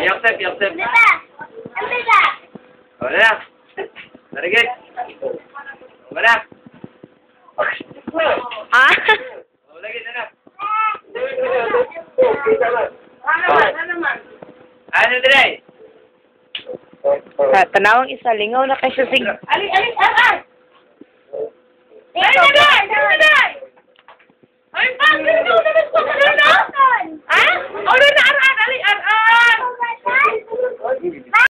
Yosef, Yosef. Dita! Ang dita! Wala na. Narigit. Wala na. Ah? Wala na na. Ano dire? Sa tanawang isa, lingaw na kayo sig... Ali, ali, ah, ah! Dito, dito, dito,